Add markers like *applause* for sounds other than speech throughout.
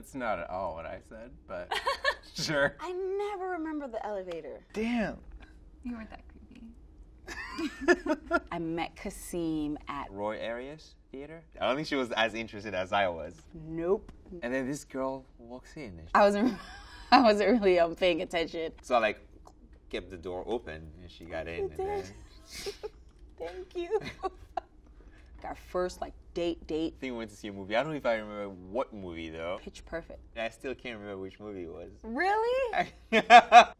That's not at all what I said, but *laughs* sure. I never remember the elevator. Damn. You weren't that creepy. *laughs* I met Kasim at Roy Arias Theater. I don't think she was as interested as I was. Nope. And then this girl walks in. And I wasn't. *laughs* I wasn't really um, paying attention. so I like kept the door open and she got in. And then, Thank you. Our first like date, date, I think we went to see a movie. I don't know if I remember what movie though. pitch perfect. I still can't remember which movie it was. Really? *laughs* what movie was that?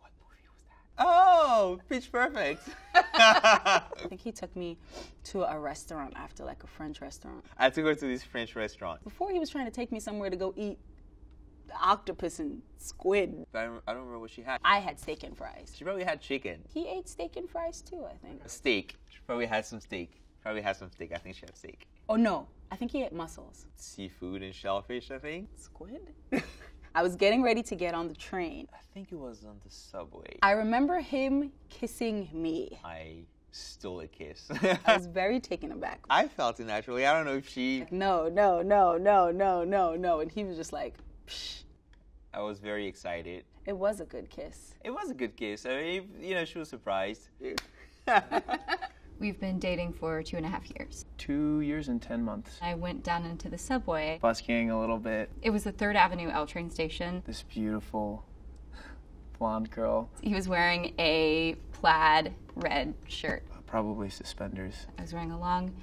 Oh, Pitch Perfect. *laughs* I think he took me to a restaurant after like a French restaurant. I took her to this French restaurant. Before he was trying to take me somewhere to go eat octopus and squid. I don't, I don't remember what she had. I had steak and fries. She probably had chicken. He ate steak and fries too, I think. Steak. She probably had some steak. Probably had some steak. I think she had steak. Oh no, I think he ate mussels. Seafood and shellfish, I think. Squid? *laughs* I was getting ready to get on the train. I think it was on the subway. I remember him kissing me. I stole a kiss. *laughs* I was very taken aback. I felt it naturally. I don't know if she. No, no, no, no, no, no, no. And he was just like, Psh. I was very excited. it was a good kiss. It was a good kiss. I mean, you know, she was surprised. *laughs* We've been dating for two and a half years. Two years and ten months. I went down into the subway. Busking a little bit. It was the Third Avenue L train station. This beautiful blonde girl, He was wearing a plaid red shirt. probably suspenders, I was wearing a long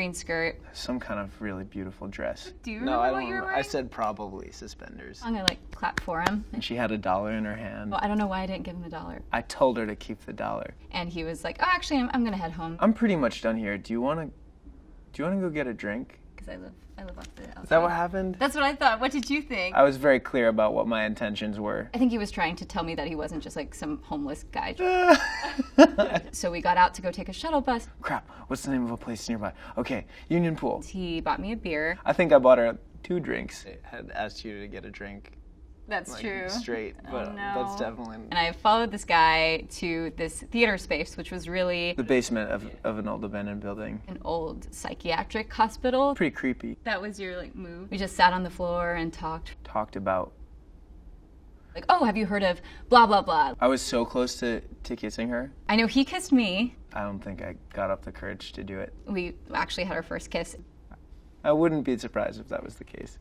green skirt. some kind of really beautiful dress. Do you No, remember I don't. you were wearing? I said probably suspenders. I'm gonna like clap for him. And she had a dollar in her hand. Well, I don't know why I didn't give him the dollar. I told her to keep the dollar. And he was like, "Oh, actually, I'm, I'm gonna head home I'm pretty much done here. Do you want to? Do you want to go get a drink? Because I live I live off the." Is that what happened? That's what I thought. What did you think? I was very clear about what my intentions were. I think he was trying to tell me that he wasn't just like some homeless guy. *laughs* so we got out to go take a shuttle bus. Crap, what's the name of a place nearby? Okay, Union Pool. He bought me a beer. I think I bought her two drinks. I had asked you to get a drink That's like, true. straight, but no. that's definitely. And I followed this guy to this theater space, which was really The basement of, of an old abandoned building. an old psychiatric hospital. Pretty creepy. That was your like move. We just sat on the floor and talked. Talked about. Like, oh, have you heard of blah blah blah? I was so close to, to kissing her. I know he kissed me. I don't think I got up the courage to do it. We actually had our first kiss. I wouldn't be surprised if that was the case.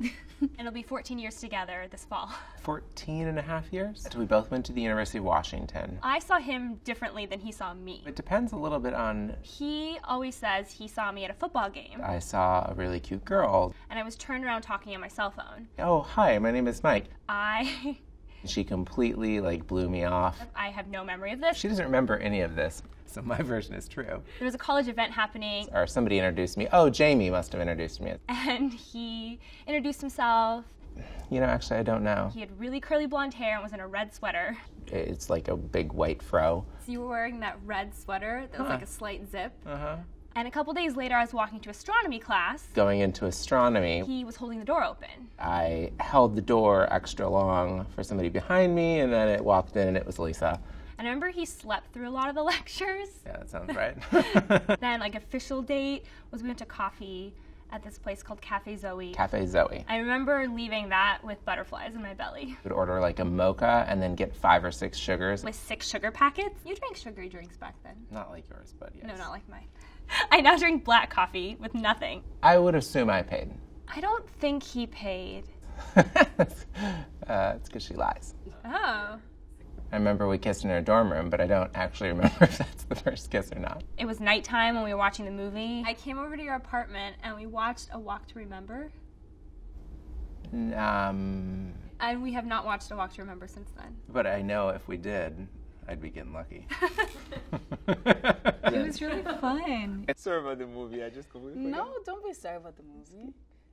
*laughs* And *laughs* it'll be 14 years together this fall. *laughs* 14 and a half years? We both went to the University of Washington. I saw him differently than he saw me. It depends a little bit on. He always says he saw me at a football game, I saw a really cute girl. and I was turned around talking on my cell phone. Oh, hi, my name is Mike. I *laughs* She completely like blew me off. I have no memory of this. She doesn't remember any of this, so my *laughs* version is true. There was a college event happening, Or somebody introduced me. Oh, Jamie must have introduced me. and he introduced himself. You know, actually, I don't know. He had really curly blonde hair and was in a red sweater. It's like a big white fro. So you were wearing that red sweater that was like a slight zip. Uh huh. And a couple days later, I was walking to astronomy class. Going into astronomy, He was holding the door open. I held the door extra long for somebody behind me, and then it walked in, and it was Lisa. And I remember he slept through a lot of the *laughs* lectures. Yeah, that sounds right. *laughs* *laughs* Then, like, official date was we went to coffee at this place called Cafe Zoe. Cafe Zoe. I remember leaving that with butterflies in my belly. would order like a mocha and then get five or six sugars. With six sugar packets. You drank sugary drinks back then. Not like yours, but yes. No, not like mine. *laughs* I now drink black coffee with nothing. I would assume I paid. I don't think he paid. *laughs* uh, it's because she lies. Oh. I remember we kissed in her dorm room, but I don't actually *laughs* remember if that's the first kiss or not. It was nighttime when we were watching the movie. I came over to your apartment and we watched A Walk to Remember. Um, And we have not watched A Walk to Remember since then. but I know if we did, I'd be getting lucky. *laughs* It was really *laughs* fun. Sorry about the movie. I just completely No, don't be sorry about the movie.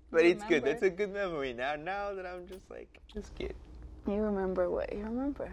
But it's good. remember. That's a good memory now. Now that I'm just like, just kid. You remember what you remember.